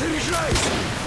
Заряжайся!